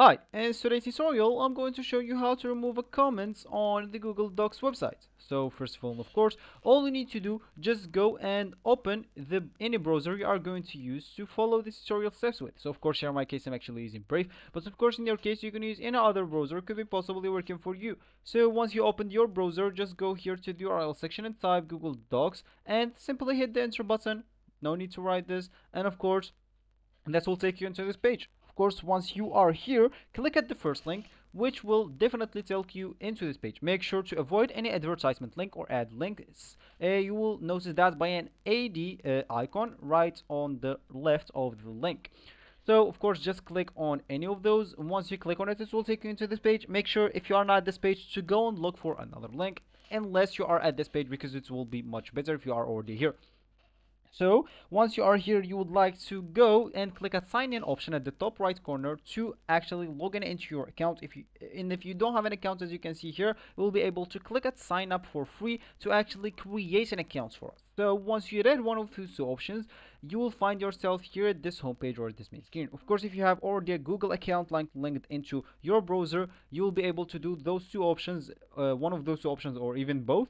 Hi, in today's tutorial I'm going to show you how to remove a comment on the Google Docs website. So first of all, of course, all you need to do just go and open the any browser you are going to use to follow the tutorial steps with. So of course here in my case I'm actually using Brave, but of course in your case you can use any other browser could be possibly working for you. So once you open your browser, just go here to the URL section and type Google Docs and simply hit the enter button. No need to write this and of course that will take you into this page course, once you are here, click at the first link, which will definitely take you into this page. Make sure to avoid any advertisement link or ad links. Uh, you will notice that by an AD uh, icon right on the left of the link. So of course just click on any of those. Once you click on it, it will take you into this page. Make sure if you are not at this page to go and look for another link unless you are at this page because it will be much better if you are already here. So once you are here, you would like to go and click a sign in option at the top right corner to actually log in into your account. If you and if you don't have an account, as you can see here, you will be able to click at sign up for free to actually create an account for us. So once you read one of those two options, you will find yourself here at this homepage or this main screen. Of course, if you have already a Google account linked, linked into your browser, you will be able to do those two options, uh, one of those two options or even both,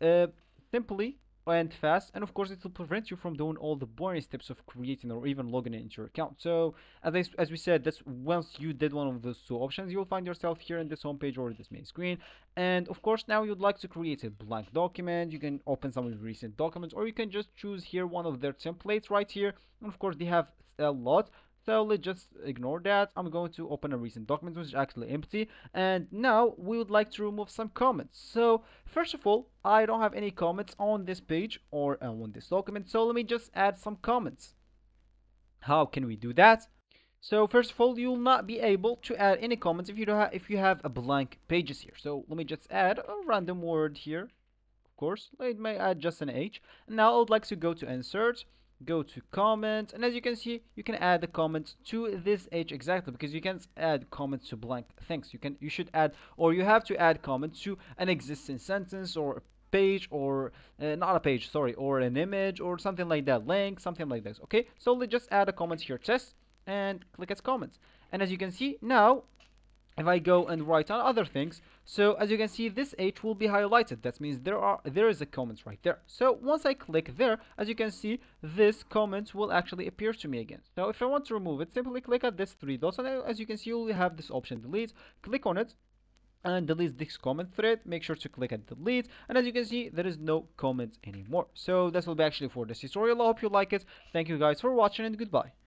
uh, simply and fast and of course it will prevent you from doing all the boring steps of creating or even logging into your account. So as, as we said that's once you did one of those two options you'll find yourself here in this homepage or this main screen. And of course now you'd like to create a blank document. You can open some of recent documents or you can just choose here one of their templates right here. And of course they have a lot so let's just ignore that. I'm going to open a recent document which is actually empty. And now we would like to remove some comments. So first of all, I don't have any comments on this page or uh, on this document. So let me just add some comments. How can we do that? So first of all, you'll not be able to add any comments if you don't have if you have a blank pages here. So let me just add a random word here. Of course, let me add just an H. And now I would like to go to insert go to comment and as you can see you can add the comments to this age exactly because you can add comments to blank things. You can you should add or you have to add comments to an existing sentence or page or uh, not a page sorry or an image or something like that link something like this okay? So let's just add a comment here test and click as comments. And as you can see now if I go and write on other things so as you can see this H will be highlighted. That means there are there is a comment right there. So once I click there as you can see this comment will actually appear to me again. So if I want to remove it simply click at this three dots and as you can see you will have this option delete. Click on it and delete this comment thread. Make sure to click at delete and as you can see there is no comment anymore. So this will be actually for this tutorial. I hope you like it. Thank you guys for watching and goodbye